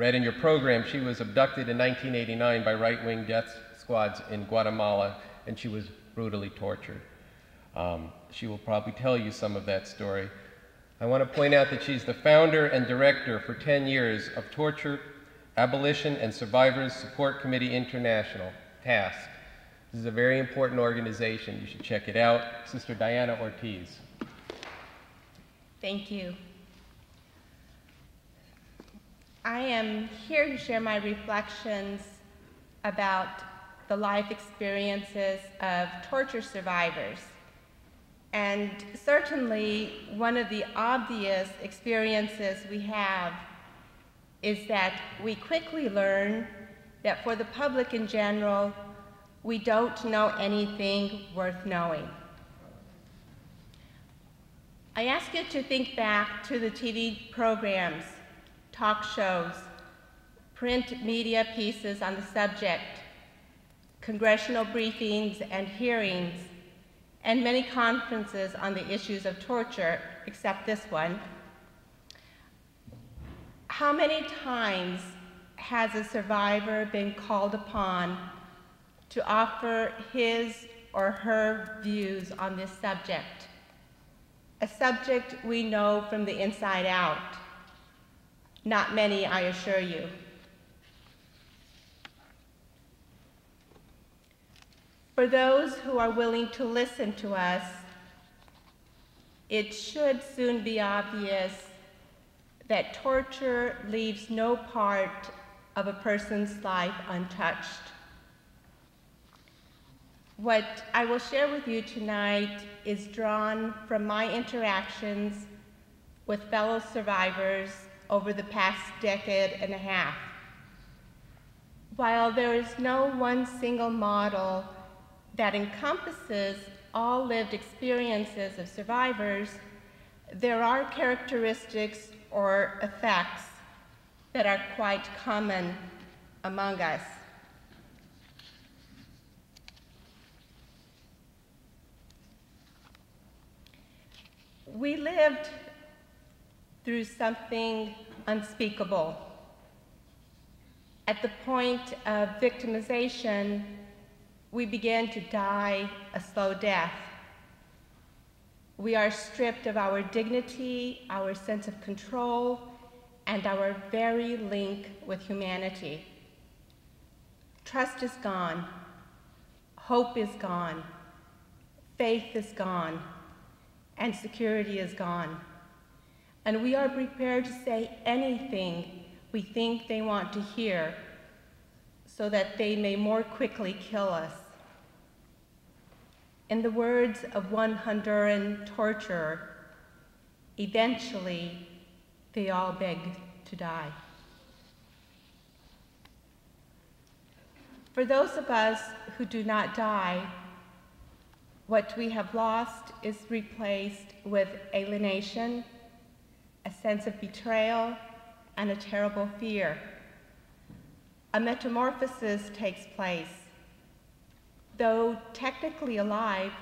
read in your program, she was abducted in 1989 by right-wing death squads in Guatemala, and she was brutally tortured. Um, she will probably tell you some of that story. I want to point out that she's the founder and director for 10 years of Torture, Abolition, and Survivors Support Committee International, TASC. This is a very important organization. You should check it out. Sister Diana Ortiz. Thank you. I am here to share my reflections about the life experiences of torture survivors. And certainly, one of the obvious experiences we have is that we quickly learn that for the public in general, we don't know anything worth knowing. I ask you to think back to the TV programs, talk shows, print media pieces on the subject, congressional briefings and hearings, and many conferences on the issues of torture, except this one. How many times has a survivor been called upon to offer his or her views on this subject? A subject we know from the inside out. Not many, I assure you. For those who are willing to listen to us, it should soon be obvious that torture leaves no part of a person's life untouched. What I will share with you tonight is drawn from my interactions with fellow survivors over the past decade and a half. While there is no one single model that encompasses all lived experiences of survivors, there are characteristics or effects that are quite common among us. We lived through something unspeakable. At the point of victimization, we begin to die a slow death. We are stripped of our dignity, our sense of control, and our very link with humanity. Trust is gone. Hope is gone. Faith is gone. And security is gone. And we are prepared to say anything we think they want to hear so that they may more quickly kill us. In the words of one Honduran torturer, eventually they all begged to die. For those of us who do not die, what we have lost is replaced with alienation, a sense of betrayal, and a terrible fear. A metamorphosis takes place though technically alive,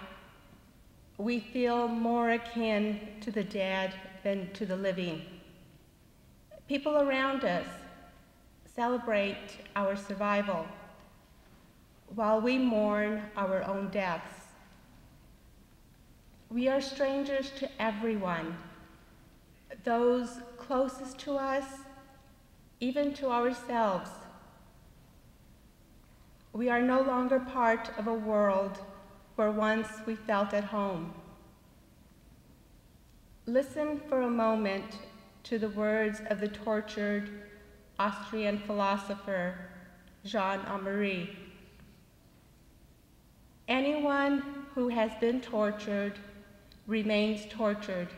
we feel more akin to the dead than to the living. People around us celebrate our survival while we mourn our own deaths. We are strangers to everyone, those closest to us, even to ourselves. We are no longer part of a world where once we felt at home. Listen for a moment to the words of the tortured Austrian philosopher Jean Amery. Anyone who has been tortured remains tortured.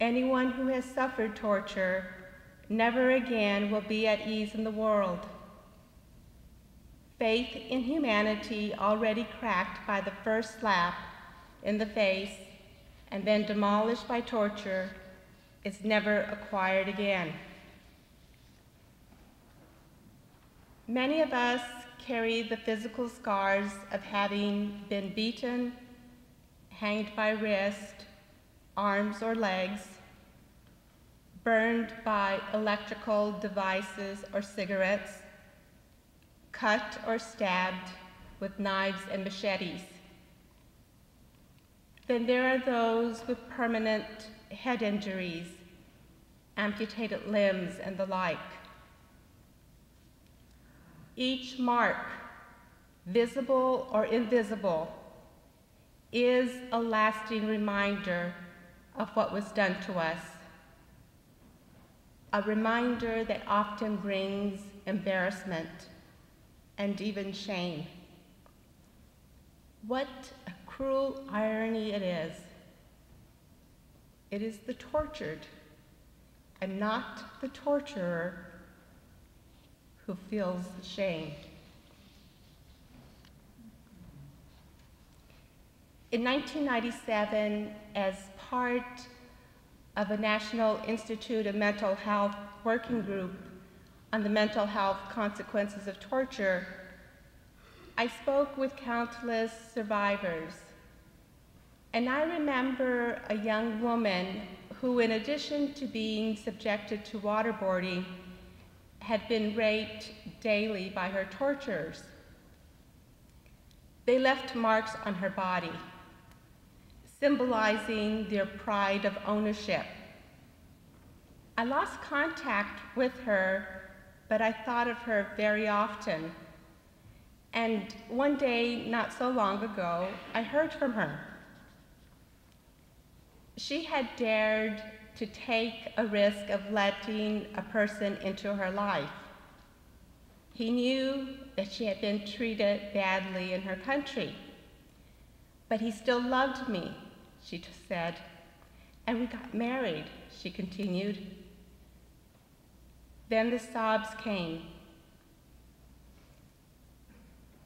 Anyone who has suffered torture never again will be at ease in the world. Faith in humanity already cracked by the first slap in the face and then demolished by torture is never acquired again. Many of us carry the physical scars of having been beaten, hanged by wrist, arms or legs, burned by electrical devices or cigarettes, cut or stabbed with knives and machetes. Then there are those with permanent head injuries, amputated limbs, and the like. Each mark, visible or invisible, is a lasting reminder of what was done to us. A reminder that often brings embarrassment and even shame. What a cruel irony it is. It is the tortured and not the torturer who feels shame. In 1997, as part of a National Institute of Mental Health working group on the mental health consequences of torture, I spoke with countless survivors. And I remember a young woman who, in addition to being subjected to waterboarding, had been raped daily by her torturers. They left marks on her body symbolizing their pride of ownership. I lost contact with her, but I thought of her very often. And one day, not so long ago, I heard from her. She had dared to take a risk of letting a person into her life. He knew that she had been treated badly in her country, but he still loved me she just said. And we got married, she continued. Then the sobs came.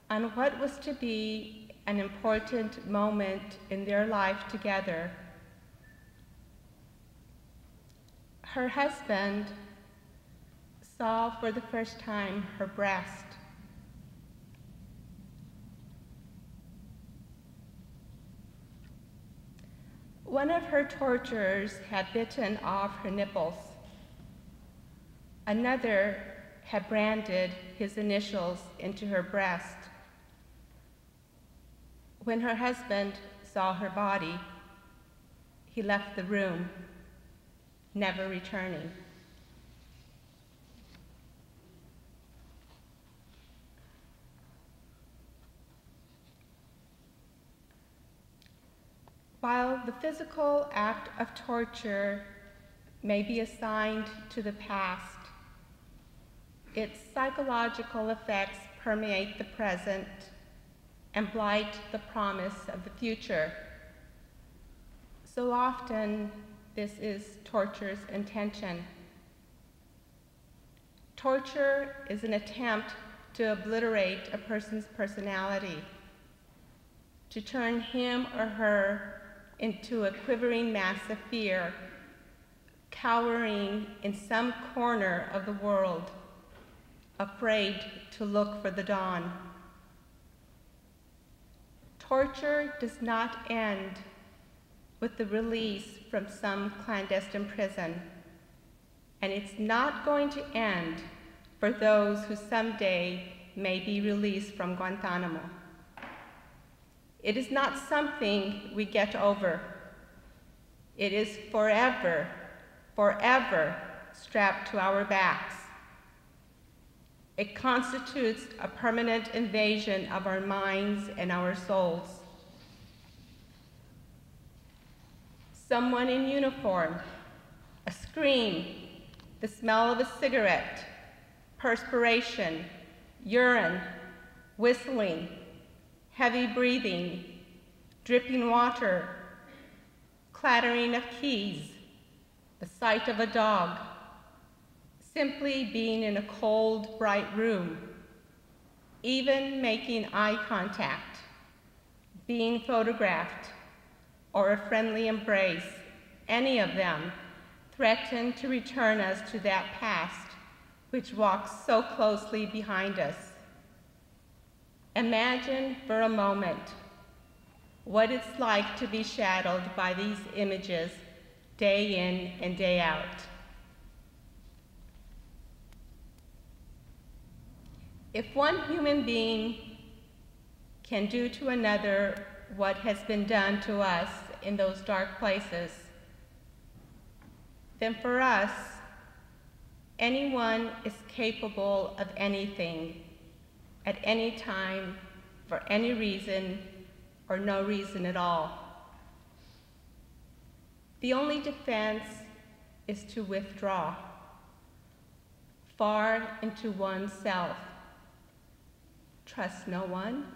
On what was to be an important moment in their life together, her husband saw for the first time her breast. One of her torturers had bitten off her nipples. Another had branded his initials into her breast. When her husband saw her body, he left the room, never returning. While the physical act of torture may be assigned to the past, its psychological effects permeate the present and blight the promise of the future. So often, this is torture's intention. Torture is an attempt to obliterate a person's personality, to turn him or her into a quivering mass of fear, cowering in some corner of the world, afraid to look for the dawn. Torture does not end with the release from some clandestine prison, and it's not going to end for those who someday may be released from Guantanamo. It is not something we get over. It is forever, forever strapped to our backs. It constitutes a permanent invasion of our minds and our souls. Someone in uniform, a scream, the smell of a cigarette, perspiration, urine, whistling, heavy breathing, dripping water, clattering of keys, the sight of a dog, simply being in a cold, bright room, even making eye contact, being photographed, or a friendly embrace, any of them threaten to return us to that past which walks so closely behind us. Imagine for a moment what it's like to be shadowed by these images day in and day out. If one human being can do to another what has been done to us in those dark places, then for us, anyone is capable of anything at any time for any reason or no reason at all. The only defense is to withdraw far into oneself. Trust no one.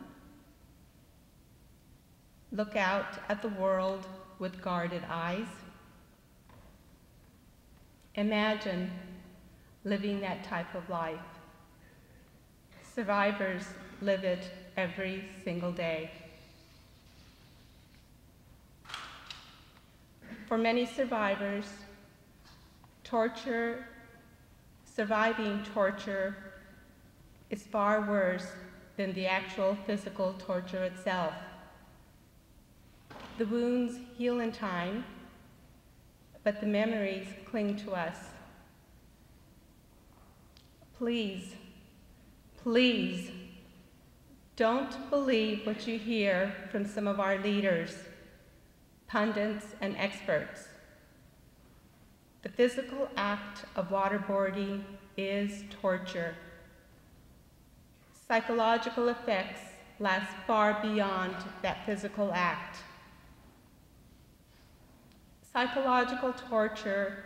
Look out at the world with guarded eyes. Imagine living that type of life. Survivors live it every single day. For many survivors, torture, surviving torture, is far worse than the actual physical torture itself. The wounds heal in time, but the memories cling to us. Please, please, don't believe what you hear from some of our leaders pundits, and experts. The physical act of waterboarding is torture. Psychological effects last far beyond that physical act. Psychological torture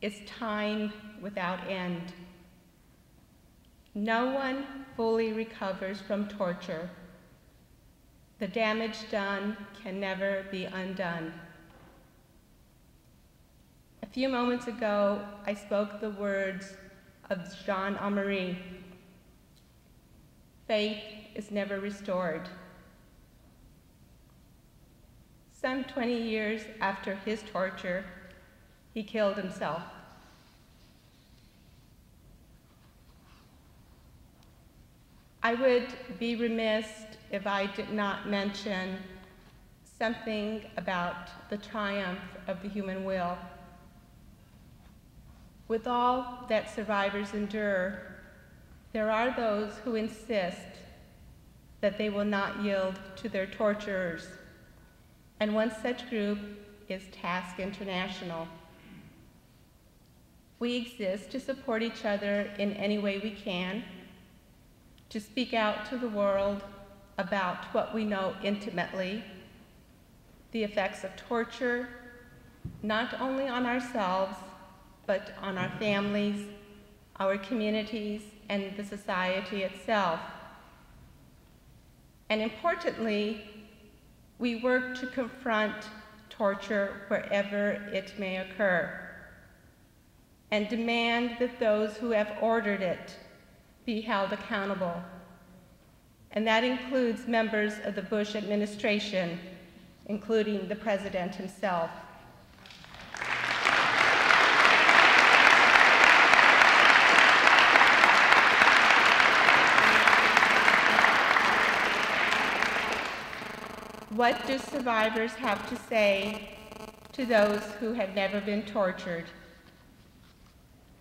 is time without end. No one fully recovers from torture the damage done can never be undone. A few moments ago, I spoke the words of Jean Amery. Faith is never restored. Some 20 years after his torture, he killed himself. I would be remiss if I did not mention something about the triumph of the human will. With all that survivors endure, there are those who insist that they will not yield to their torturers, and one such group is TASC International. We exist to support each other in any way we can, to speak out to the world about what we know intimately, the effects of torture, not only on ourselves, but on our families, our communities, and the society itself. And importantly, we work to confront torture wherever it may occur and demand that those who have ordered it be held accountable and that includes members of the Bush administration, including the president himself. What do survivors have to say to those who have never been tortured?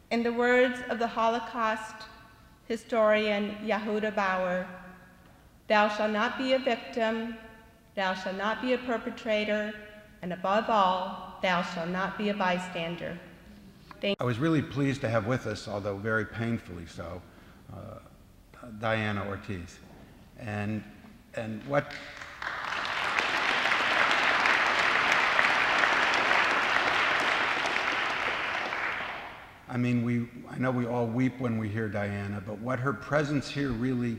In the words of the Holocaust historian Yehuda Bauer, Thou shalt not be a victim, thou shalt not be a perpetrator, and above all, thou shalt not be a bystander. Thank I was really pleased to have with us, although very painfully so, uh, Diana Ortiz. And, and what I mean, we, I know we all weep when we hear Diana, but what her presence here really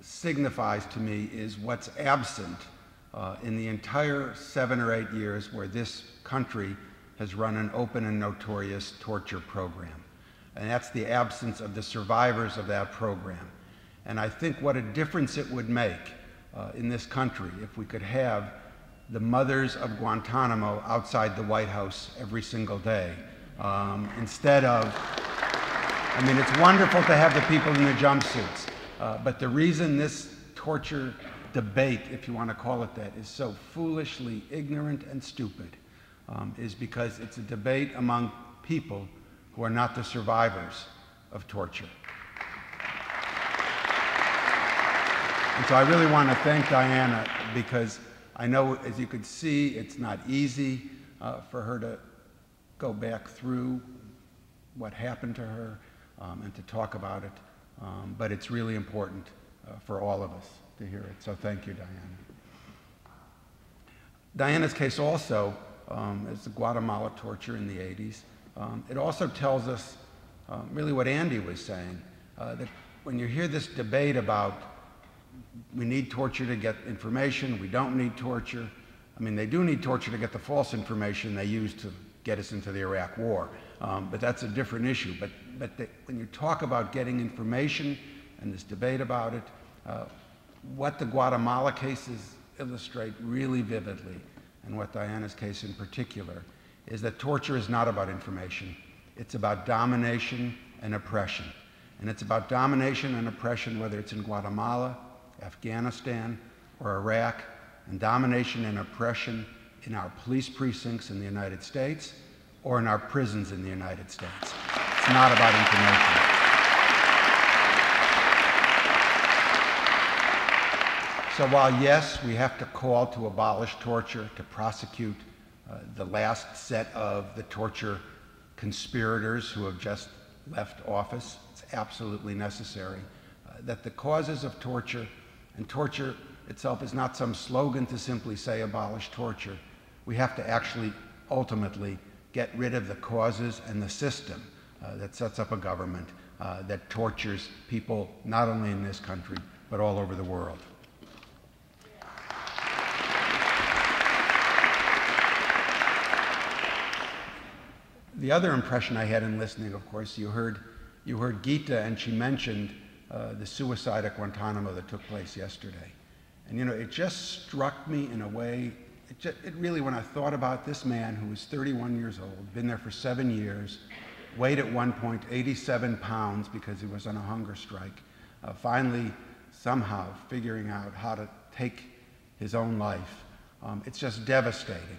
signifies to me is what's absent uh, in the entire seven or eight years where this country has run an open and notorious torture program. And that's the absence of the survivors of that program. And I think what a difference it would make uh, in this country if we could have the mothers of Guantanamo outside the White House every single day um, instead of, I mean, it's wonderful to have the people in the jumpsuits, uh, but the reason this torture debate, if you want to call it that, is so foolishly ignorant and stupid um, is because it's a debate among people who are not the survivors of torture. And so I really want to thank Diana because I know, as you can see, it's not easy uh, for her to go back through what happened to her um, and to talk about it. Um, but it's really important uh, for all of us to hear it. So thank you, Diana. Diana's case also um, is the Guatemala torture in the 80s. Um, it also tells us um, really what Andy was saying, uh, that when you hear this debate about we need torture to get information, we don't need torture. I mean, they do need torture to get the false information they use to get us into the Iraq War, um, but that's a different issue. But, but the, when you talk about getting information and this debate about it, uh, what the Guatemala cases illustrate really vividly, and what Diana's case in particular, is that torture is not about information. It's about domination and oppression. And it's about domination and oppression, whether it's in Guatemala, Afghanistan, or Iraq, and domination and oppression in our police precincts in the United States or in our prisons in the United States. It's not about information. So while yes, we have to call to abolish torture, to prosecute uh, the last set of the torture conspirators who have just left office, it's absolutely necessary. Uh, that the causes of torture, and torture itself is not some slogan to simply say abolish torture. We have to actually ultimately get rid of the causes and the system uh, that sets up a government uh, that tortures people not only in this country, but all over the world. The other impression I had in listening, of course, you heard, you heard Gita, and she mentioned uh, the suicide at Guantanamo that took place yesterday. And you know, it just struck me in a way, it, just, it really, when I thought about this man who was 31 years old, been there for seven years, weighed at one point 87 pounds because he was on a hunger strike, uh, finally, somehow figuring out how to take his own life. Um, it's just devastating.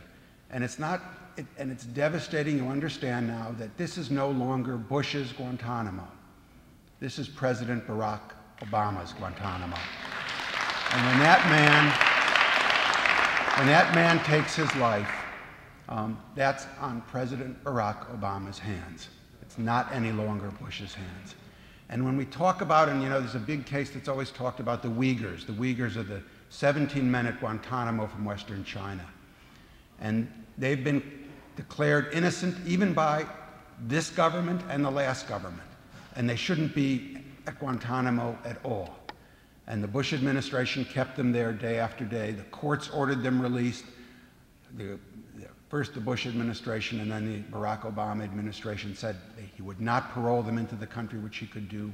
And it's not it, and it's devastating. You understand now that this is no longer Bush's Guantanamo. This is President Barack Obama's Guantanamo. And when that man, when that man takes his life, um, that's on President Barack Obama's hands. It's not any longer Bush's hands. And when we talk about, and you know, there's a big case that's always talked about the Uyghurs. The Uyghurs are the 17 men at Guantanamo from Western China. And they've been declared innocent even by this government and the last government. And they shouldn't be at Guantanamo at all. And the Bush administration kept them there day after day. The courts ordered them released. The, first the Bush administration and then the Barack Obama administration said he would not parole them into the country, which he could do.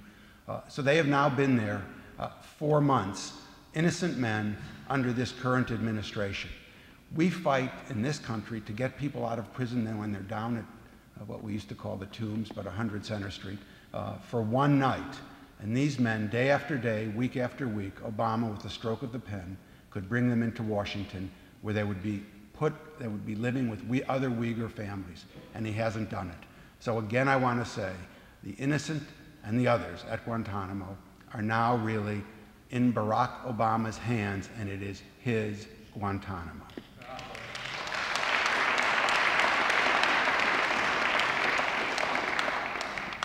Uh, so they have now been there uh, four months, innocent men under this current administration. We fight in this country to get people out of prison then when they're down at uh, what we used to call the tombs, but 100 Center Street, uh, for one night. And these men, day after day, week after week, Obama, with the stroke of the pen, could bring them into Washington where they would be put, they would be living with we, other Uyghur families. And he hasn't done it. So again, I want to say the innocent and the others at Guantanamo are now really in Barack Obama's hands, and it is his Guantanamo.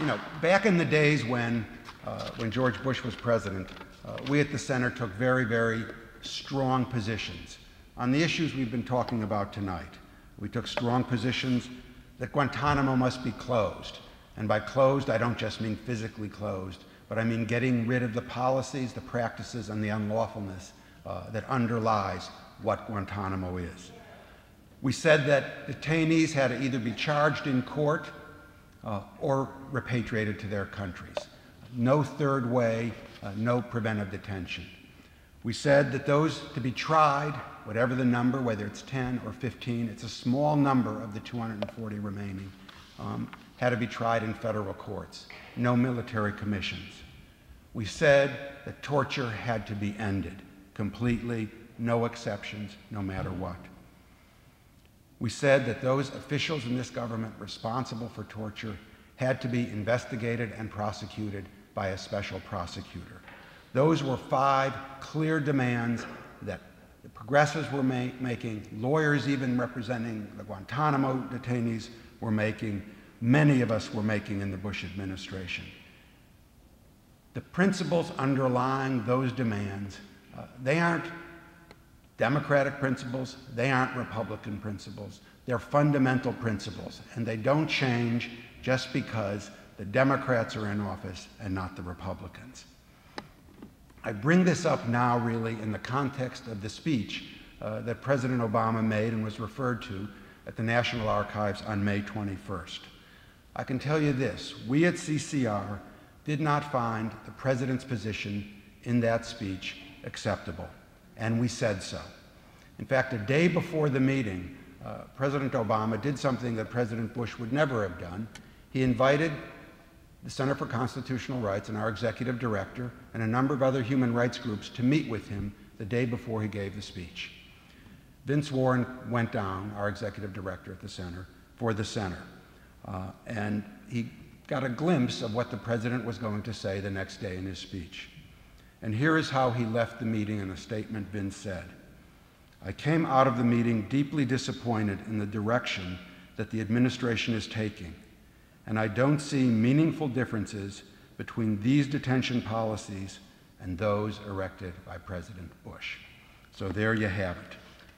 you know, back in the days when, uh, when George Bush was president, uh, we at the center took very, very strong positions on the issues we've been talking about tonight. We took strong positions that Guantanamo must be closed. And by closed, I don't just mean physically closed, but I mean getting rid of the policies, the practices, and the unlawfulness uh, that underlies what Guantanamo is. We said that detainees had to either be charged in court uh, or repatriated to their countries. No third way, uh, no preventive detention. We said that those to be tried, whatever the number, whether it's 10 or 15, it's a small number of the 240 remaining, um, had to be tried in federal courts. No military commissions. We said that torture had to be ended completely, no exceptions, no matter what. We said that those officials in this government responsible for torture had to be investigated and prosecuted by a special prosecutor. Those were five clear demands that the progressives were ma making, lawyers even representing the Guantanamo detainees were making, many of us were making in the Bush administration. The principles underlying those demands, uh, they aren't Democratic principles, they aren't Republican principles. They're fundamental principles, and they don't change just because the Democrats are in office and not the Republicans. I bring this up now, really, in the context of the speech uh, that President Obama made and was referred to at the National Archives on May 21st. I can tell you this we at CCR did not find the President's position in that speech acceptable, and we said so. In fact, a day before the meeting, uh, President Obama did something that President Bush would never have done. He invited the Center for Constitutional Rights and our executive director and a number of other human rights groups to meet with him the day before he gave the speech. Vince Warren went down, our executive director at the center, for the center. Uh, and he got a glimpse of what the president was going to say the next day in his speech. And here is how he left the meeting in a statement Vince said. I came out of the meeting deeply disappointed in the direction that the administration is taking, and I don't see meaningful differences between these detention policies and those erected by President Bush. So there you have it.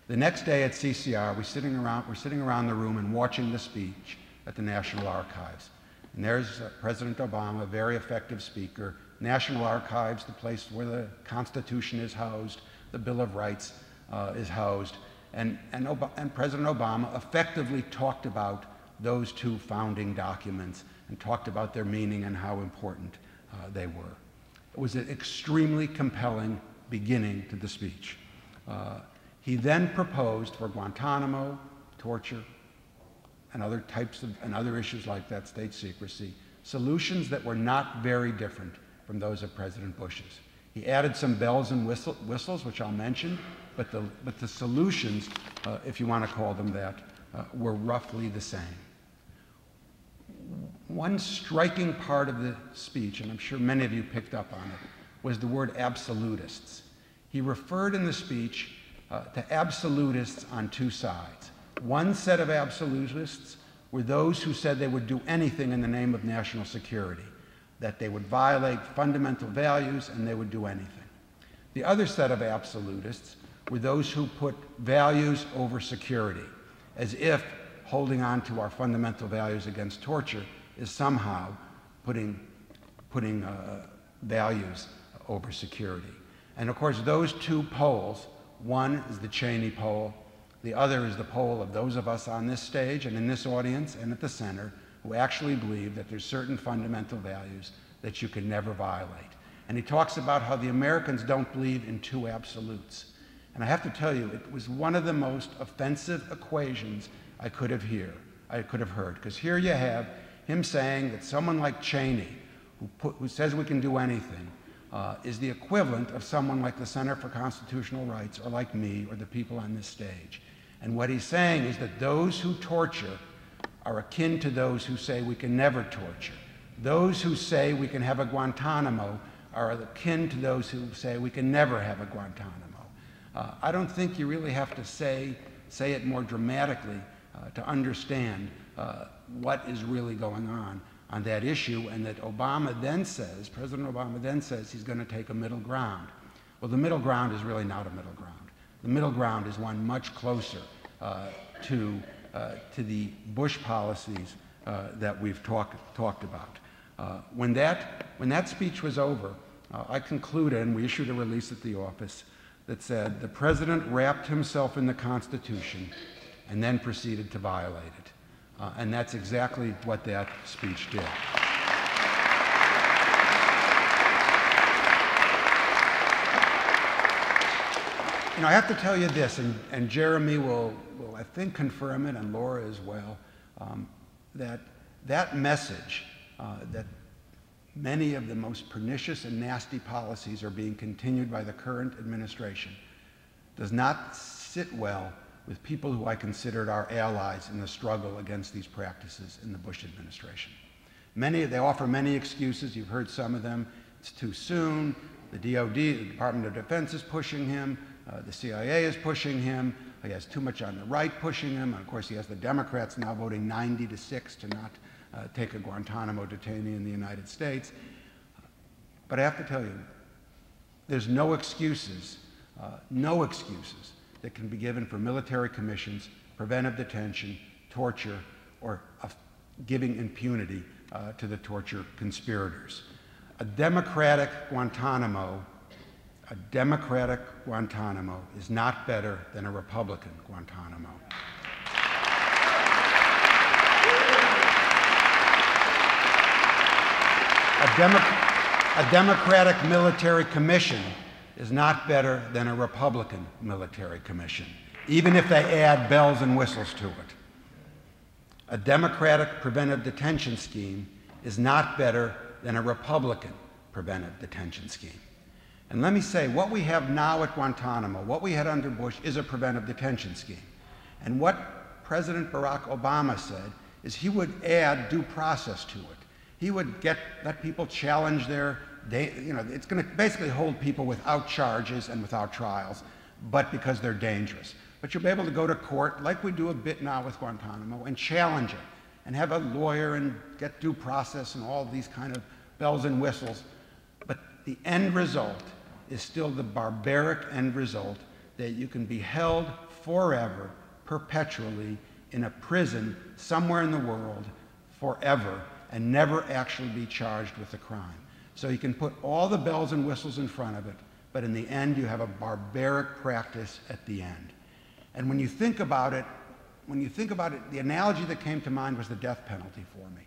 The next day at CCR, we're sitting around, we're sitting around the room and watching the speech at the National Archives. And there's uh, President Obama, a very effective speaker. National Archives, the place where the Constitution is housed, the Bill of Rights, uh, is housed. And, and, and President Obama effectively talked about those two founding documents and talked about their meaning and how important uh, they were. It was an extremely compelling beginning to the speech. Uh, he then proposed for Guantanamo, torture, and other types of, and other issues like that, state secrecy, solutions that were not very different from those of President Bush's. He added some bells and whistle, whistles, which I'll mention, but the, but the solutions, uh, if you want to call them that, uh, were roughly the same. One striking part of the speech, and I'm sure many of you picked up on it, was the word absolutists. He referred in the speech uh, to absolutists on two sides. One set of absolutists were those who said they would do anything in the name of national security, that they would violate fundamental values and they would do anything. The other set of absolutists were those who put values over security, as if holding on to our fundamental values against torture is somehow putting, putting uh, values over security. And of course, those two poles one is the Cheney pole, the other is the pole of those of us on this stage and in this audience and at the center who actually believe that there's certain fundamental values that you can never violate. And he talks about how the Americans don't believe in two absolutes. And I have to tell you, it was one of the most offensive equations I could have hear, I could have heard. Because here you have him saying that someone like Cheney, who, put, who says we can do anything, uh, is the equivalent of someone like the Center for Constitutional Rights, or like me, or the people on this stage. And what he's saying is that those who torture are akin to those who say we can never torture. Those who say we can have a Guantanamo are akin to those who say we can never have a Guantanamo. Uh, I don't think you really have to say, say it more dramatically uh, to understand uh, what is really going on on that issue, and that Obama then says, President Obama then says he's going to take a middle ground. Well, the middle ground is really not a middle ground. The middle ground is one much closer uh, to, uh, to the Bush policies uh, that we've talk, talked about. when, that, when that speech was over, I concluded, and we issued a release at the office, that said the president wrapped himself in the Constitution and then proceeded to violate it. Uh, and that's exactly what that speech did. You know, I have to tell you this, and, and Jeremy will, will, I think, confirm it, and Laura as well, um, that that message uh, that many of the most pernicious and nasty policies are being continued by the current administration does not sit well with people who I considered our allies in the struggle against these practices in the Bush administration. Many, they offer many excuses. You've heard some of them. it's too soon. The DOD, the Department of Defense, is pushing him. Uh, the CIA is pushing him. He has too much on the right pushing him. And of course, he has the Democrats now voting 90 to 6 to not uh, take a Guantanamo detainee in the United States. But I have to tell you, there's no excuses, uh, no excuses that can be given for military commissions, preventive detention, torture, or giving impunity uh, to the torture conspirators. A democratic Guantanamo, a democratic Guantanamo is not better than a Republican Guantanamo. A, Demo- a Democratic military commission is not better than a Republican military commission, even if they add bells and whistles to it. A Democratic preventive detention scheme is not better than a Republican preventive detention scheme. And let me say, what we have now at Guantanamo, what we had under Bush, is a preventive detention scheme. And what President Barack Obama said is he would add due process to it. He would get, let people challenge their, they, you know, it's going to basically hold people without charges and without trials, but because they're dangerous. But you'll be able to go to court, like we do a bit now with Guantanamo, and challenge it, and have a lawyer and get due process and all these kind of bells and whistles. But the end result is still the barbaric end result that you can be held forever, perpetually, in a prison somewhere in the world forever and never actually be charged with a crime. So you can put all the bells and whistles in front of it, but in the end, you have a barbaric practice at the end. And when you think about it, when you think about it, the analogy that came to mind was the death penalty for me.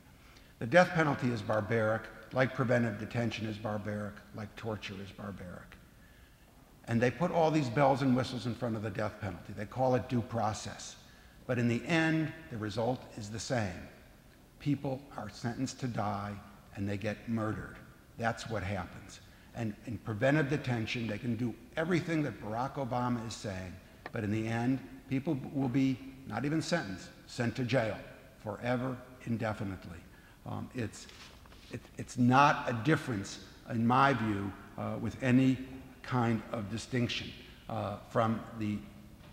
The death penalty is barbaric, like preventive detention is barbaric, like torture is barbaric. And they put all these bells and whistles in front of the death penalty. They call it due process. But in the end, the result is the same. People are sentenced to die and they get murdered. That's what happens. And in preventive detention, they can do everything that Barack Obama is saying, but in the end, people will be not even sentenced, sent to jail forever, indefinitely. Um, it's, it, it's not a difference, in my view, uh, with any kind of distinction uh, from the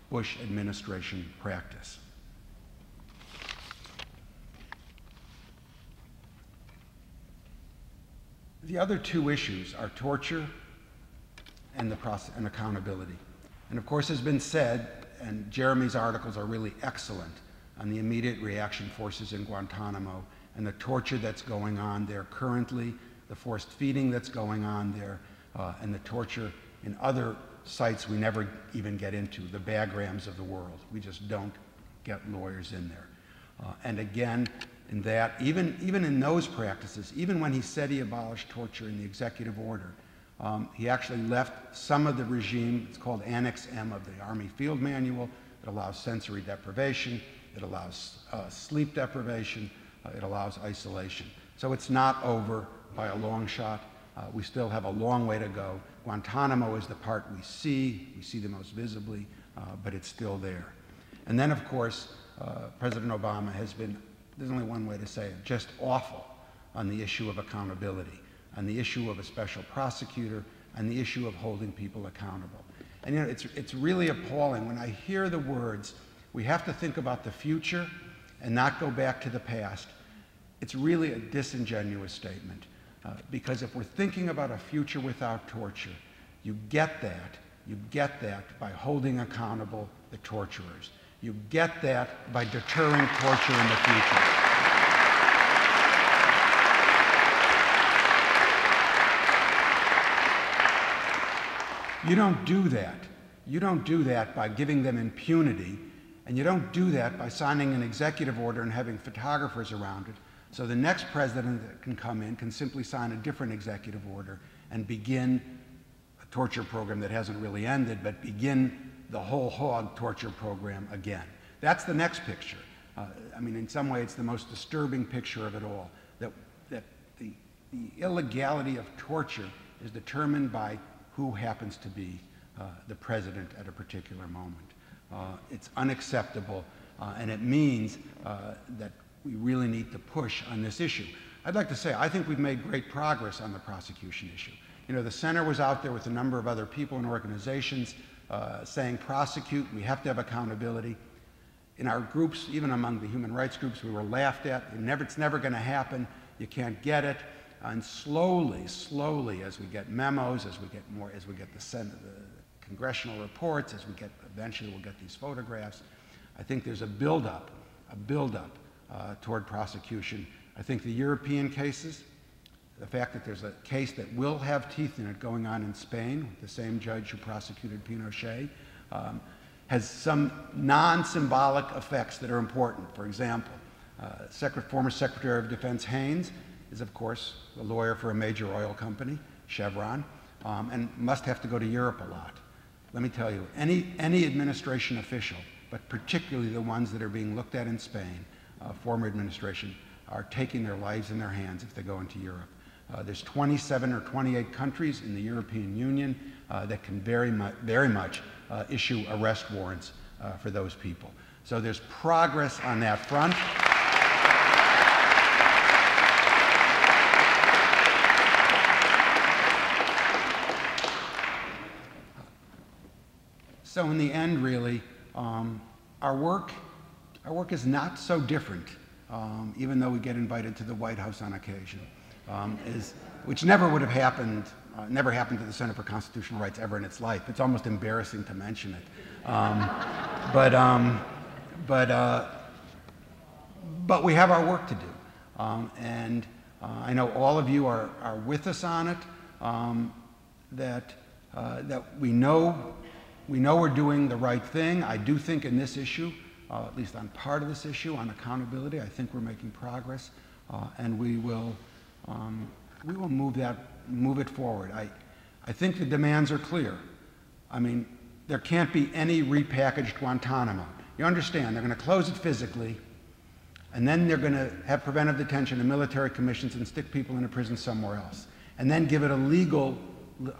Bush administration practice. The other two issues are torture and, the process, and accountability. And of course, has been said, and Jeremy's articles are really excellent on the immediate reaction forces in Guantanamo and the torture that's going on there currently, the forced feeding that's going on there, uh, and the torture in other sites we never even get into, the Bagrams of the world. We just don't get lawyers in there. Uh, and again, in that, even, even in those practices, even when he said he abolished torture in the executive order, um, he actually left some of the regime, it's called Annex M of the Army Field Manual. It allows sensory deprivation, it allows uh, sleep deprivation, uh, it allows isolation. So it's not over by a long shot. Uh, we still have a long way to go. Guantanamo is the part we see, we see the most visibly, uh, but it's still there. And then, of course, uh, President Obama has been, there's only one way to say it, just awful on the issue of accountability on the issue of a special prosecutor, and the issue of holding people accountable. And you know, it's, it's really appalling when I hear the words, we have to think about the future and not go back to the past. It's really a disingenuous statement. Uh, because if we're thinking about a future without torture, you get that, you get that by holding accountable the torturers. You get that by deterring torture in the future. You don't do that. You don't do that by giving them impunity, and you don't do that by signing an executive order and having photographers around it. So the next president that can come in can simply sign a different executive order and begin a torture program that hasn't really ended, but begin the whole hog torture program again. That's the next picture. Uh, I mean, in some way, it's the most disturbing picture of it all. That, that the, the illegality of torture is determined by who happens to be uh, the president at a particular moment. Uh, it's unacceptable, uh, and it means uh, that we really need to push on this issue. I'd like to say I think we've made great progress on the prosecution issue. You know, the center was out there with a number of other people and organizations uh, saying prosecute, we have to have accountability. In our groups, even among the human rights groups, we were laughed at. It never, it's never going to happen. You can't get it. And slowly, slowly, as we get memos, as we get more, as we get the, the congressional reports, as we get, eventually we'll get these photographs, I think there's a buildup, a buildup uh, toward prosecution. I think the European cases, the fact that there's a case that will have teeth in it going on in Spain, the same judge who prosecuted Pinochet, um, has some non-symbolic effects that are important. For example, uh, former Secretary of Defense Haynes is, of course, a lawyer for a major oil company, Chevron, um, and must have to go to Europe a lot. Let me tell you, any, any administration official, but particularly the ones that are being looked at in Spain, uh, former administration, are taking their lives in their hands if they go into Europe. Uh, there's 27 or 28 countries in the European Union uh, that can very, mu very much uh, issue arrest warrants uh, for those people. So there's progress on that front. So in the end, really, um, our work, our work is not so different, um, even though we get invited to the White House on occasion um, is, which never would have happened, uh, never happened to the Center for Constitutional Rights ever in its life. It's almost embarrassing to mention it. Um, but, um, but, uh, but we have our work to do. Um, and uh, I know all of you are, are with us on it, um, that, uh, that we know, we know we're doing the right thing. I do think in this issue, uh, at least on part of this issue, on accountability, I think we're making progress. Uh, and we will um, we will move that, move it forward. I, I think the demands are clear. I mean, there can't be any repackaged Guantanamo. You understand, they're going to close it physically, and then they're going to have preventive detention and military commissions and stick people in a prison somewhere else, and then give it a legal,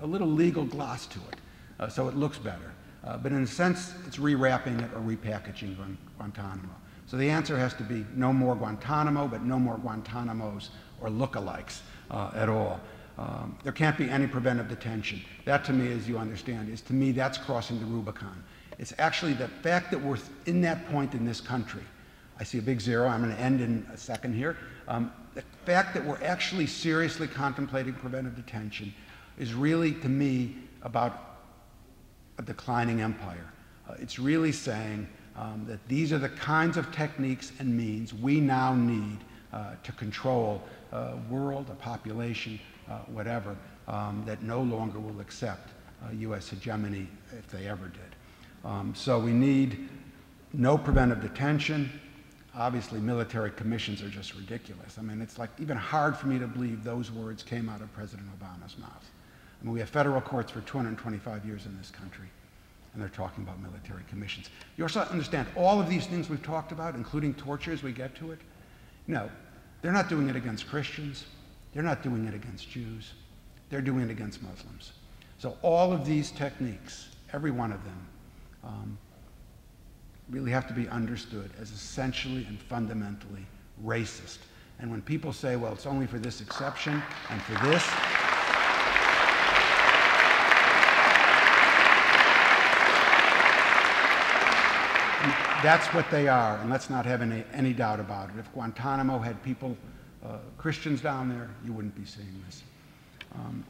a little legal gloss to it, uh, so it looks better. Uh, but in a sense, it's rewrapping it or repackaging Guantanamo. So the answer has to be no more Guantanamo, but no more Guantanamos or lookalikes uh, at all. Um, there can't be any preventive detention. That to me, as you understand, is to me that's crossing the Rubicon. It's actually the fact that we're in that point in this country. I see a big zero. I'm going to end in a second here. Um, the fact that we're actually seriously contemplating preventive detention is really, to me, about a declining empire. Uh, it's really saying um, that these are the kinds of techniques and means we now need to control a world, a population, uh, whatever, um, that no longer will accept U.S. hegemony if they ever did. Um, so we need no preventive detention. Obviously, military commissions are just ridiculous. I mean, it's like even hard for me to believe those words came out of President Obama's mouth. I mean, we have federal courts for 225 years in this country, and they're talking about military commissions. You also understand all of these things we've talked about, including torture as we get to it. No, they're not doing it against Christians. They're not doing it against Jews. They're doing it against Muslims. So all of these techniques, every one of them, um, really have to be understood as essentially and fundamentally racist. And when people say, well, it's only for this exception and for this, that's what they are, and let's not have any, any doubt about it. If Guantanamo had people, uh, Christians down there, you wouldn't be seeing this. Um,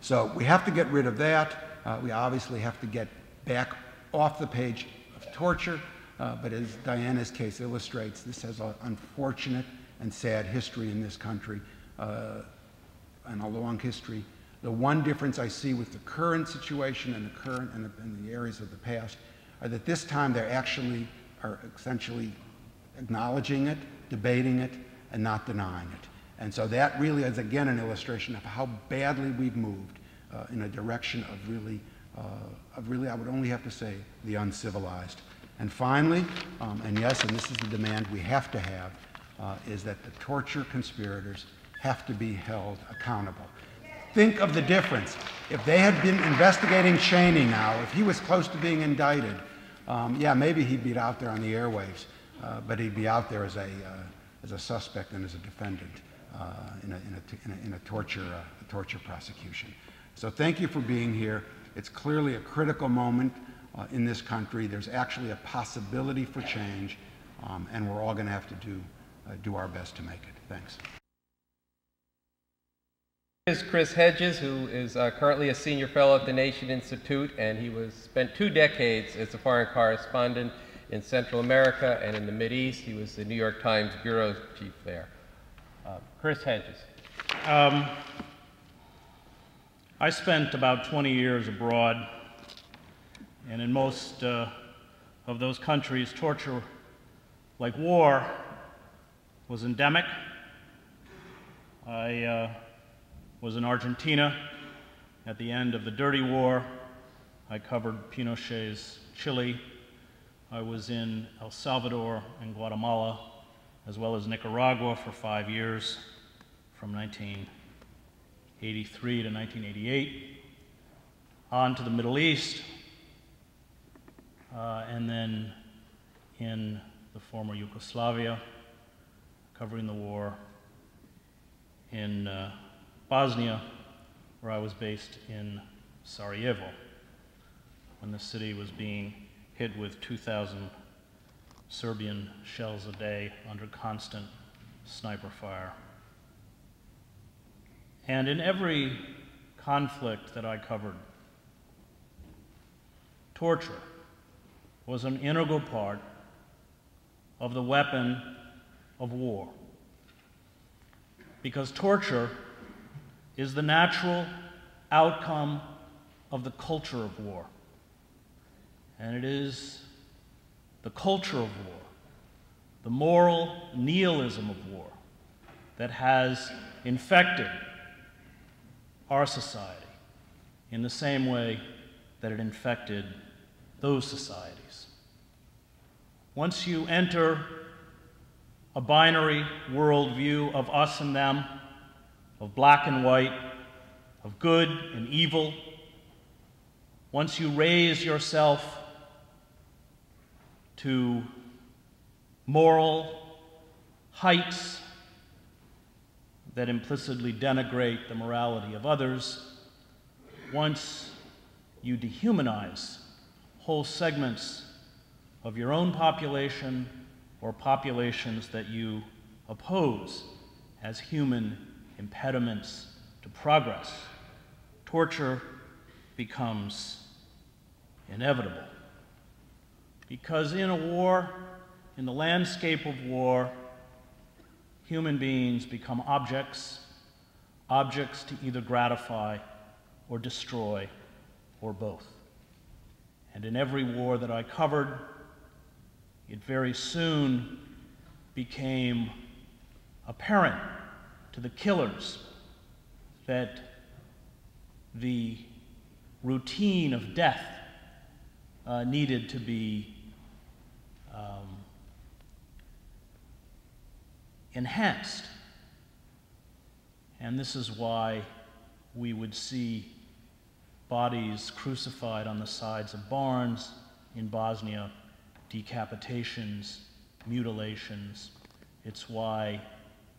so we have to get rid of that. Uh, we obviously have to get back off the page of torture, uh, but as Diana's case illustrates, this has an unfortunate and sad history in this country uh, and a long history. The one difference I see with the current situation and the current and the, and the areas of the past are that this time they're actually are essentially acknowledging it, debating it, and not denying it. And so that really is, again, an illustration of how badly we've moved uh, in a direction of really, uh, of really, I would only have to say, the uncivilized. And finally, um, and yes, and this is the demand we have to have, uh, is that the torture conspirators have to be held accountable. Think of the difference. If they had been investigating Cheney now, if he was close to being indicted, um, yeah, maybe he'd be out there on the airwaves, uh, but he'd be out there as a, uh, as a suspect and as a defendant. uh, in, a, in, a, in, a, in a torture, uh, a torture prosecution. So thank you for being here. It's clearly a critical moment uh, in this country. There's actually a possibility for change, um, and we're all going to have to do, uh, do our best to make it. Thanks. Is Chris Hedges, who is uh, currently a senior fellow at the Nation Institute, and he was spent two decades as a foreign correspondent in Central America and in the East. He was the New York Times bureau chief there. Uh, Chris Hedges. Um, I spent about 20 years abroad, and in most uh, of those countries, torture, like war, was endemic. I uh, was in Argentina at the end of the Dirty War. I covered Pinochet's Chile. I was in El Salvador and Guatemala, as well as Nicaragua for five years, from 1983 to 1988. On to the Middle East, uh, and then in the former Yugoslavia, covering the war in uh, Bosnia, where I was based in Sarajevo, when the city was being hit with 2,000 Serbian shells a day under constant sniper fire. And in every conflict that I covered, torture was an integral part of the weapon of war. Because torture is the natural outcome of the culture of war. And it is the culture of war, the moral nihilism of war, that has infected our society in the same way that it infected those societies. Once you enter a binary worldview of us and them, of black and white, of good and evil. Once you raise yourself to moral heights that implicitly denigrate the morality of others, once you dehumanize whole segments of your own population or populations that you oppose as human impediments to progress, torture becomes inevitable. Because in a war, in the landscape of war, human beings become objects, objects to either gratify or destroy or both. And in every war that I covered, it very soon became apparent to the killers that the routine of death uh, needed to be um, enhanced. And this is why we would see bodies crucified on the sides of barns in Bosnia, decapitations, mutilations. It's why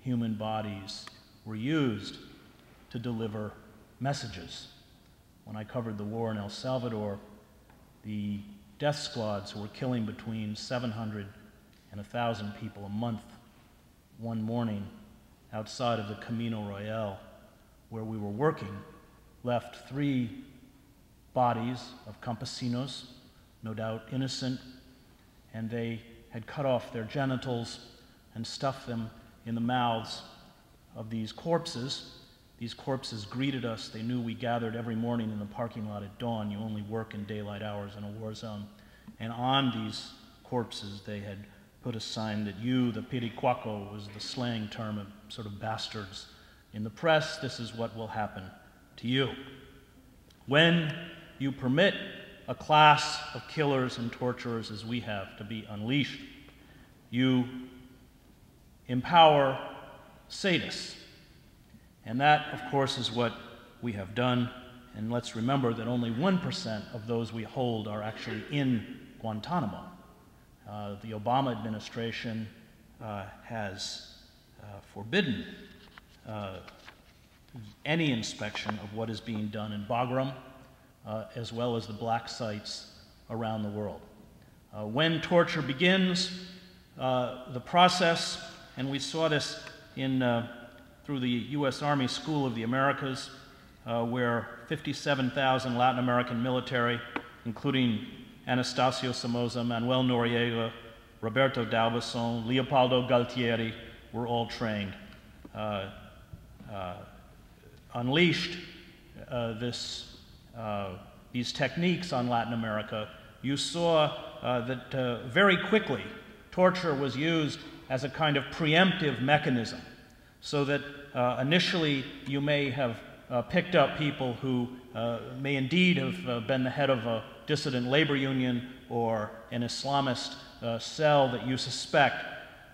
human bodies were used to deliver messages. When I covered the war in El Salvador, the death squads were killing between 700 and 1,000 people a month one morning outside of the Camino Real, where we were working, left three bodies of campesinos, no doubt innocent, and they had cut off their genitals and stuffed them in the mouths of these corpses. These corpses greeted us. They knew we gathered every morning in the parking lot at dawn. You only work in daylight hours in a war zone. And on these corpses, they had put a sign that you, the piricuaco, was the slang term of sort of bastards. In the press, this is what will happen to you. When you permit a class of killers and torturers as we have to be unleashed, you empower sadists. And that, of course, is what we have done. And let's remember that only 1% of those we hold are actually in Guantanamo. Uh, the Obama administration uh, has uh, forbidden uh, any inspection of what is being done in Bagram, uh, as well as the black sites around the world. Uh, when torture begins, the process, and we saw this in, uh, through the U.S. Army School of the Americas, uh, where 57,000 Latin American military, including Anastasio Somoza, Manuel Noriega, Roberto D'Aubuisson, Leopoldo Galtieri, were all trained. Uh, uh, unleashed uh, this, uh, these techniques on Latin America, you saw that very quickly torture was used as a kind of preemptive mechanism. So that initially you may have picked up people who may indeed have been the head of a dissident labor union or an Islamist uh, cell that you suspect.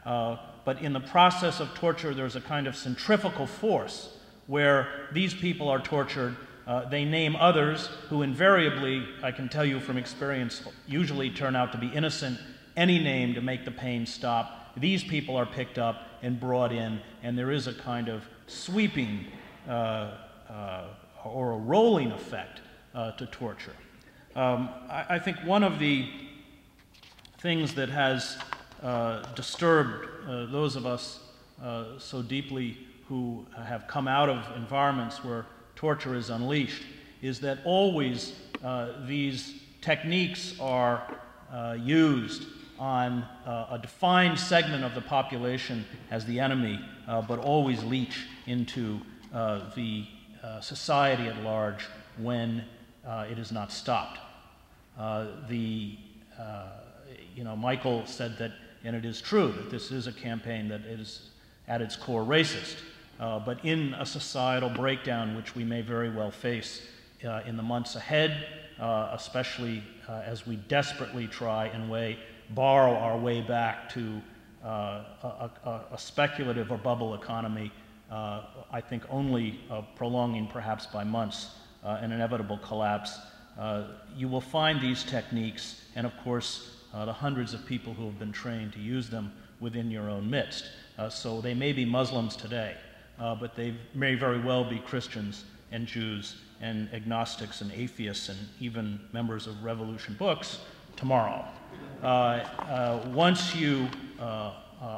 Uh, but in the process of torture, there's a kind of centrifugal force where these people are tortured. Uh, they name others who invariably, I can tell you from experience, usually turn out to be innocent. Any name to make the pain stop. These people are picked up and brought in, and there is a kind of sweeping uh, uh, or a rolling effect uh, to torture. Um, I, I, think one of the things that has disturbed those of us so deeply who have come out of environments where torture is unleashed is that always uh, these techniques are uh, used on uh, a defined segment of the population as the enemy, but always leach into the society at large when uh, it is not stopped. Uh, the, uh, you know, Michael said that, and it is true, that this is a campaign that is at its core racist. Uh, but in a societal breakdown, which we may very well face uh, in the months ahead, uh, especially as we desperately try and way, borrow our way back to a, a, a, speculative or bubble economy, I think only prolonging perhaps by months uh, an inevitable collapse, uh, you will find these techniques and, of course, uh, the hundreds of people who have been trained to use them within your own midst. so they may be Muslims today, but they may very well be Christians and Jews and agnostics and atheists and even members of revolution books tomorrow. Uh, uh, once you uh,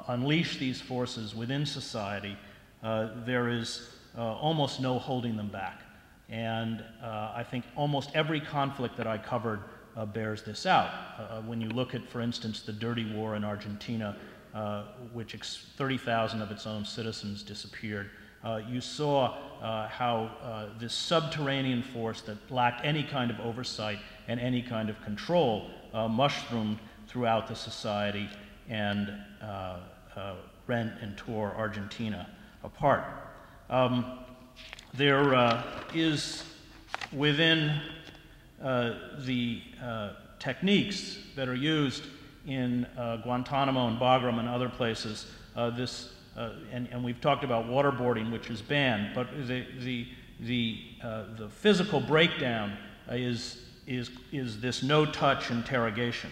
unleash these forces within society, there is almost no holding them back. And I think almost every conflict that I covered uh, bears this out. Uh, when you look at, for instance, the dirty war in Argentina, uh, which 30,000 of its own citizens disappeared, you saw how this subterranean force that lacked any kind of oversight and any kind of control mushroomed throughout the society and rent and tore Argentina apart. Um, there uh, is within uh, the uh, techniques that are used in uh, Guantanamo and Bagram and other places, uh, this, uh, and, and, we've talked about waterboarding, which is banned, but the, the, the, the physical breakdown is, is, is this no-touch interrogation.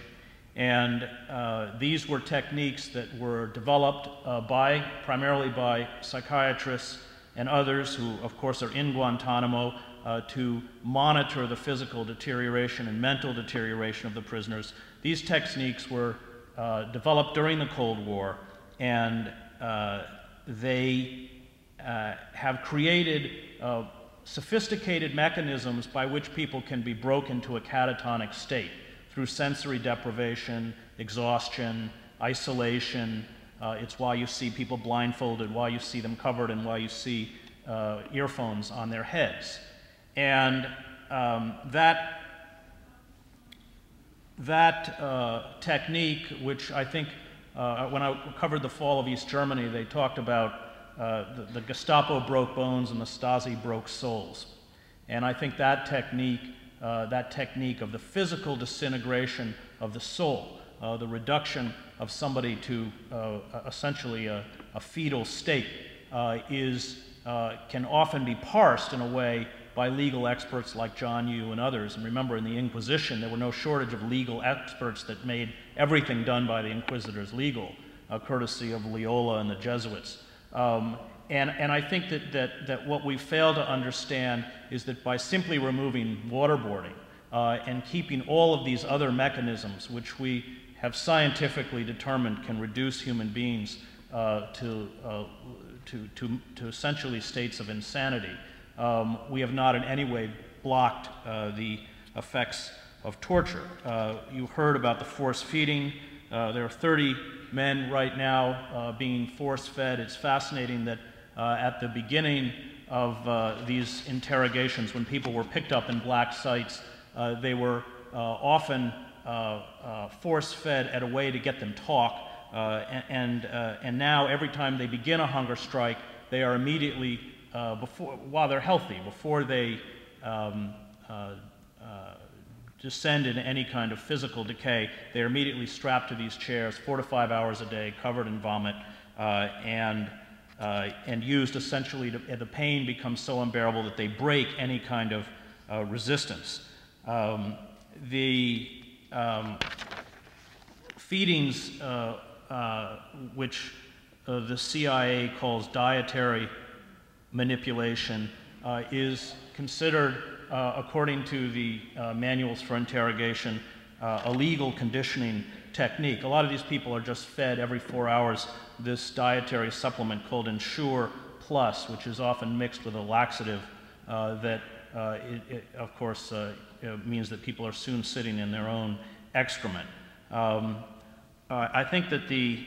And uh, these were techniques that were developed uh, by, primarily by psychiatrists and others who, of course, are in Guantanamo uh, to monitor the physical deterioration and mental deterioration of the prisoners. These techniques were uh, developed during the Cold War, and uh, they uh, have created sophisticated mechanisms by which people can be broken to a catatonic state through sensory deprivation, exhaustion, isolation, uh, it's why you see people blindfolded, why you see them covered, and why you see uh, earphones on their heads. And um, that, that uh, technique, which I think uh, when I covered the fall of East Germany, they talked about uh, the, the, Gestapo broke bones and the Stasi broke souls. And I think that technique, uh, that technique of the physical disintegration of the soul, the reduction of somebody to uh, essentially a, a, fetal state uh, is, uh, can often be parsed in a way by legal experts like John Yoo and others. And remember, in the Inquisition, there were no shortage of legal experts that made everything done by the inquisitors legal, uh, courtesy of Loyola and the Jesuits. Um, and, and I think that, that, that what we fail to understand is that by simply removing waterboarding uh, and keeping all of these other mechanisms, which we have scientifically determined can reduce human beings uh, to, uh, to, to, to, essentially states of insanity, um, we have not in any way blocked uh, the effects of torture. Uh, you heard about the force feeding. Uh, there are 30 men right now being force fed. It's fascinating that uh, at the beginning of uh, these interrogations, when people were picked up in black sites, uh, they were often force fed at a way to get them talk. and, and now, every time they begin a hunger strike, they are immediately, before, while they're healthy, before they um, descend into any kind of physical decay, they are immediately strapped to these chairs four to five hours a day, covered in vomit, uh, and uh, and used essentially to, the pain becomes so unbearable that they break any kind of uh, resistance. Um, the um, feedings, uh, uh which uh, the CIA calls dietary manipulation, is considered, according to the manuals for interrogation, a legal conditioning technique. A lot of these people are just fed every four hours this dietary supplement called Ensure Plus, which is often mixed with a laxative uh, that, uh, it, it, of course, uh, means that people are soon sitting in their own excrement. Um, I think that the,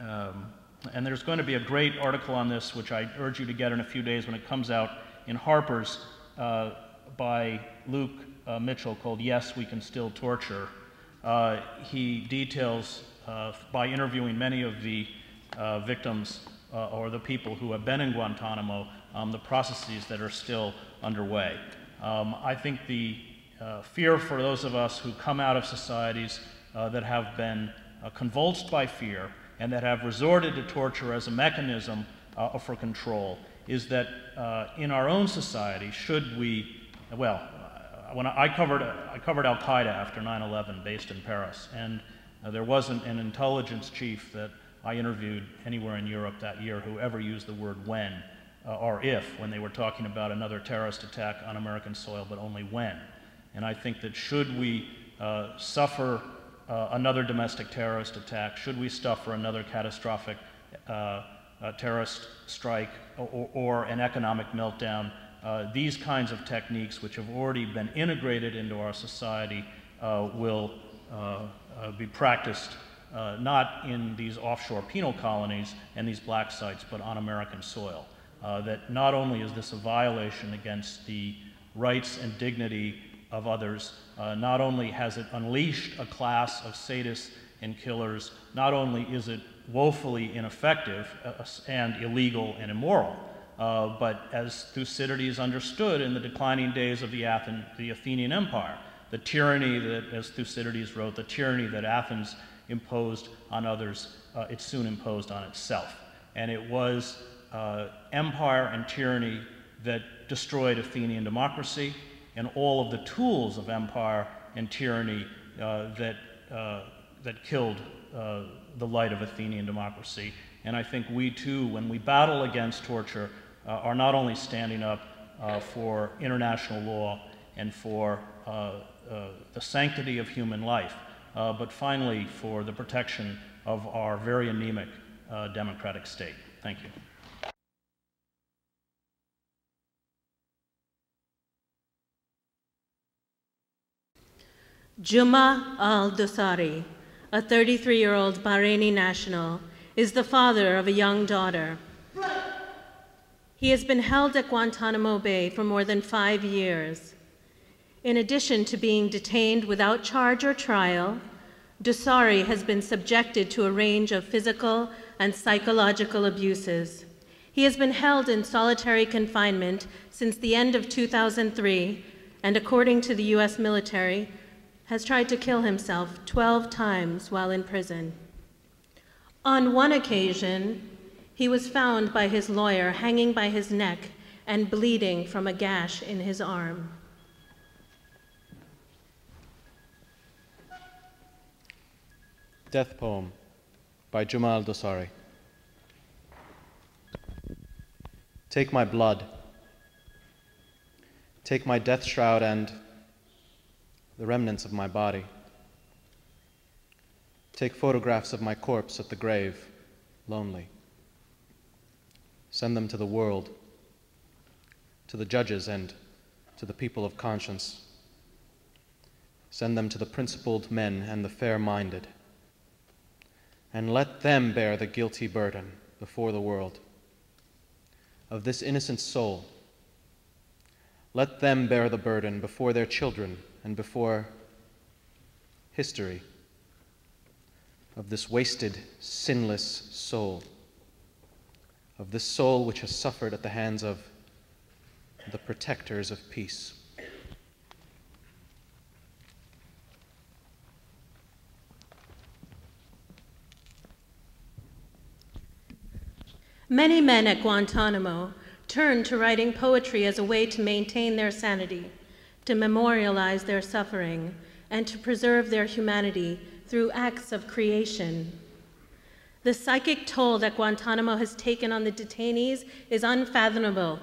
um, and there's going to be a great article on this, which I urge you to get in a few days when it comes out in Harper's uh, by Luke uh, Mitchell called Yes, We Can Still Torture. Uh, he details, by interviewing many of the uh, victims uh, or the people who have been in Guantanamo, um, the processes that are still underway. Um, I think the uh, fear for those of us who come out of societies uh, that have been uh, convulsed by fear and that have resorted to torture as a mechanism uh, for control is that in our own society, should we, well, when I, covered, I covered Al Qaeda after 9 11 based in Paris, and there wasn't an intelligence chief that I interviewed anywhere in Europe that year who ever used the word when uh, or if when they were talking about another terrorist attack on American soil, but only when. And I think that should we uh, suffer uh, another domestic terrorist attack, should we suffer another catastrophic uh, uh, terrorist strike or, or, an economic meltdown, uh, these kinds of techniques, which have already been integrated into our society, will be practiced uh, not in these offshore penal colonies and these black sites, but on American soil. Uh, that not only is this a violation against the rights and dignity of others, uh, not only has it unleashed a class of sadists and killers, not only is it woefully ineffective uh, and illegal and immoral, uh, but as Thucydides understood in the declining days of the, Athen, the Athenian Empire, the tyranny that, as Thucydides wrote, the tyranny that Athens imposed on others, uh, it soon imposed on itself. And it was uh, empire and tyranny that destroyed Athenian democracy and all of the tools of empire and tyranny uh, that, uh, that killed uh, the light of Athenian democracy. And I think we too, when we battle against torture, uh, are not only standing up for international law and for the sanctity of human life, uh, but finally for the protection of our very anemic uh, democratic state. Thank you. Juma al Dosari, a 33 year old Bahraini national, is the father of a young daughter. He has been held at Guantanamo Bay for more than five years. In addition to being detained without charge or trial, Dosari has been subjected to a range of physical and psychological abuses. He has been held in solitary confinement since the end of 2003 and, according to the U.S. military, has tried to kill himself 12 times while in prison. On one occasion, he was found by his lawyer hanging by his neck and bleeding from a gash in his arm. Death Poem by Juma al Dosari. Take my blood. Take my death shroud and the remnants of my body. Take photographs of my corpse at the grave, lonely. Send them to the world, to the judges, and to the people of conscience. Send them to the principled men and the fair minded. And let them bear the guilty burden before the world of this innocent soul. Let them bear the burden before their children and before history of this wasted, sinless soul, of this soul which has suffered at the hands of the protectors of peace. Many men at Guantanamo turned to writing poetry as a way to maintain their sanity, to memorialize their suffering, and to preserve their humanity through acts of creation. The psychic toll that Guantanamo has taken on the detainees is unfathomable.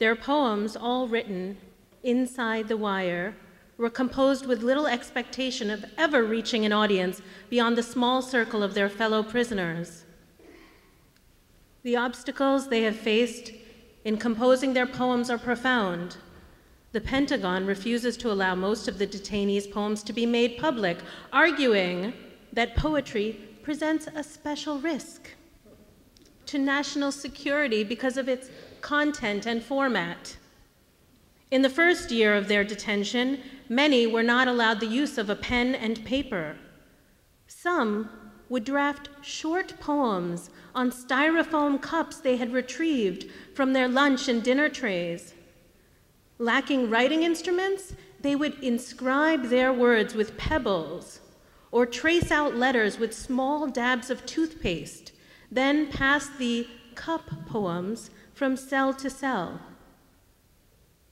Their poems, all written inside the wire, were composed with little expectation of ever reaching an audience beyond the small circle of their fellow prisoners. The obstacles they have faced in composing their poems are profound. The Pentagon refuses to allow most of the detainees' poems to be made public, arguing that poetry presents a special risk to national security because of its content and format. In the first year of their detention, many were not allowed the use of a pen and paper. Some would draft short poems on styrofoam cups they had retrieved from their lunch and dinner trays. Lacking writing instruments, they would inscribe their words with pebbles or trace out letters with small dabs of toothpaste, then pass the cup poems from cell to cell.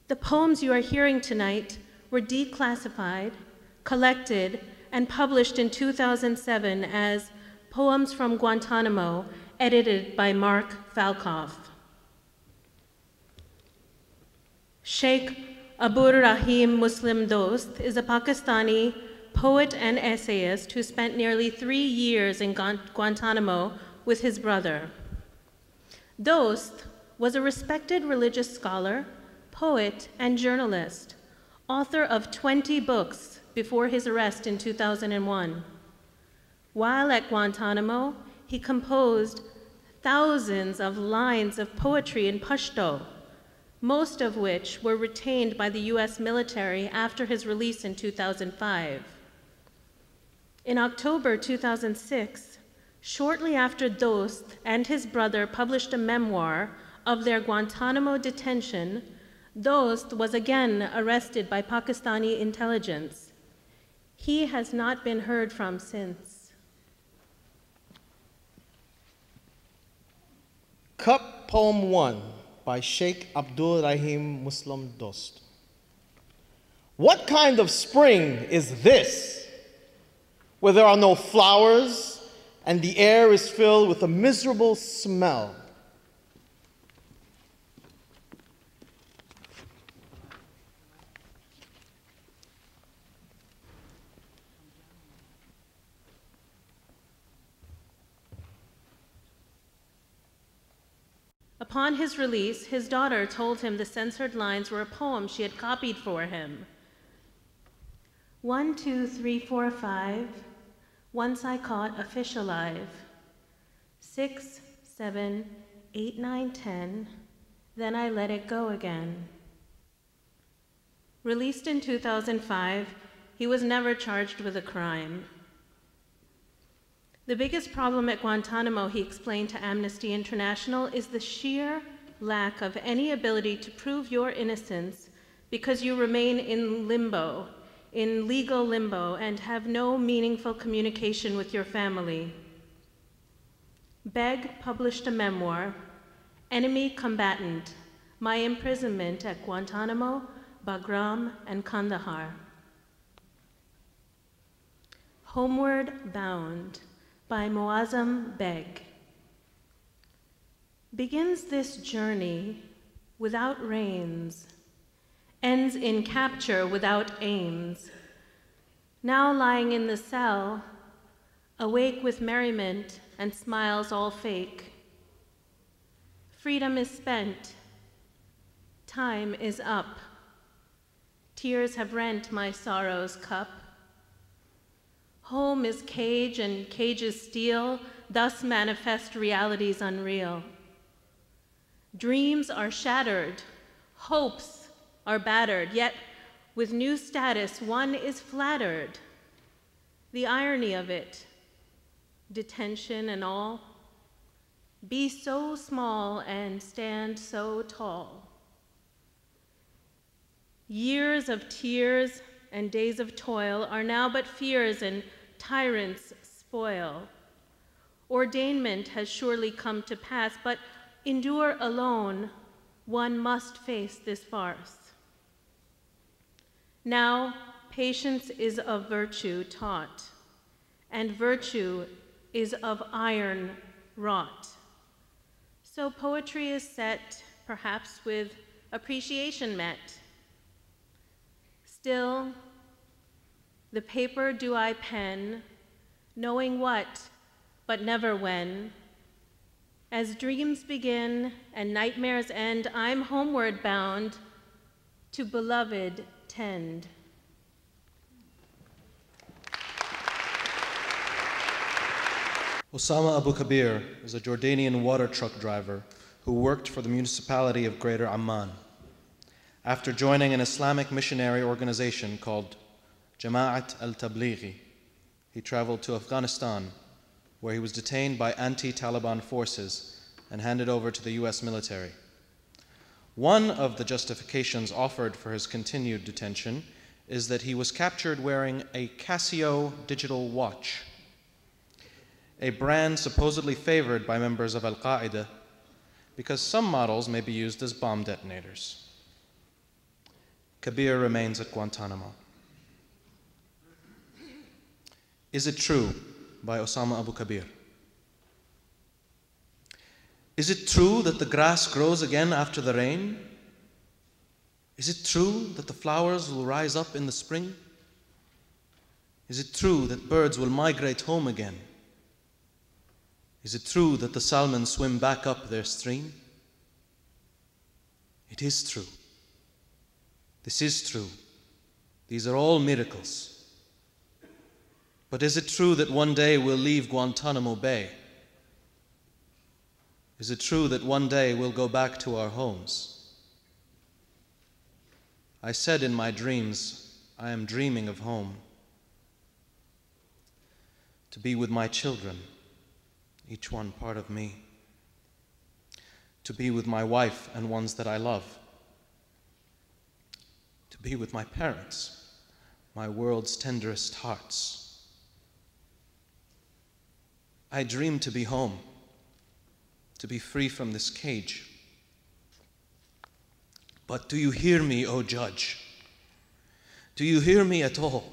The poems you are hearing tonight were declassified, collected, and published in 2007 as Poems from Guantanamo, edited by Marc Falkoff. Sheikh Abdur Rahim Muslim Dost is a Pakistani poet and essayist who spent nearly three years in Guantanamo with his brother. Dost was a respected religious scholar, poet, and journalist, author of 20 books before his arrest in 2001. While at Guantanamo, he composed thousands of lines of poetry in Pashto, most of which were retained by the US military after his release in 2005. In October 2006, shortly after Dost and his brother published a memoir of their Guantanamo detention, Dost was again arrested by Pakistani intelligence. He has not been heard from since. Cup Poem 1 by Sheikh Abdul Rahim Muslim Dost. What kind of spring is this where there are no flowers and the air is filled with a miserable smell? Upon his release, his daughter told him the censored lines were a poem she had copied for him. One, two, three, four, five. Once I caught a fish alive. Six, seven, eight, nine, ten. Then I let it go again. Released in 2005, he was never charged with a crime. The biggest problem at Guantanamo, he explained to Amnesty International, is the sheer lack of any ability to prove your innocence because you remain in limbo, in legal limbo, and have no meaningful communication with your family. Beg published a memoir, Enemy Combatant My Imprisonment at Guantanamo, Bagram, and Kandahar. Homeward Bound by Moazzam Beg. begins this journey without reins, ends in capture without aims. Now lying in the cell, awake with merriment and smiles all fake. Freedom is spent, time is up. Tears have rent my sorrow's cup. Home is cage and cages steel, thus manifest realities unreal. Dreams are shattered, hopes are battered, yet with new status one is flattered. The irony of it, detention and all, be so small and stand so tall. Years of tears and days of toil are now but fears and tyrants spoil. Ordainment has surely come to pass, but endure alone, one must face this farce. Now, patience is of virtue taught, and virtue is of iron wrought. So poetry is set, perhaps with appreciation met. Still, the paper do I pen, knowing what, but never when. As dreams begin and nightmares end, I'm homeward bound to beloved Osama Abu Kabir is a Jordanian water truck driver who worked for the municipality of Greater Amman. After joining an Islamic missionary organization called Jama'at al Tablighi, he traveled to Afghanistan, where he was detained by anti Taliban forces and handed over to the US military. One of the justifications offered for his continued detention is that he was captured wearing a Casio digital watch a brand supposedly favored by members of Al Qaeda because some models may be used as bomb detonators. Kabir remains at Guantanamo. Is it true by Osama Abu Kabir? Is it true that the grass grows again after the rain? Is it true that the flowers will rise up in the spring? Is it true that birds will migrate home again? Is it true that the salmon swim back up their stream? It is true. This is true. These are all miracles. But is it true that one day we'll leave Guantanamo Bay? Is it true that one day we'll go back to our homes? I said in my dreams, I am dreaming of home. To be with my children each one part of me. To be with my wife and ones that I love. To be with my parents, my world's tenderest hearts. I dream to be home, to be free from this cage. But do you hear me, O judge? Do you hear me at all?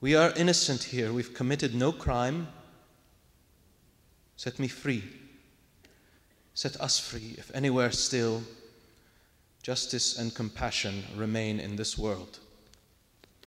We are innocent here. We've committed no crime. Set me free. Set us free, if anywhere still justice and compassion remain in this world.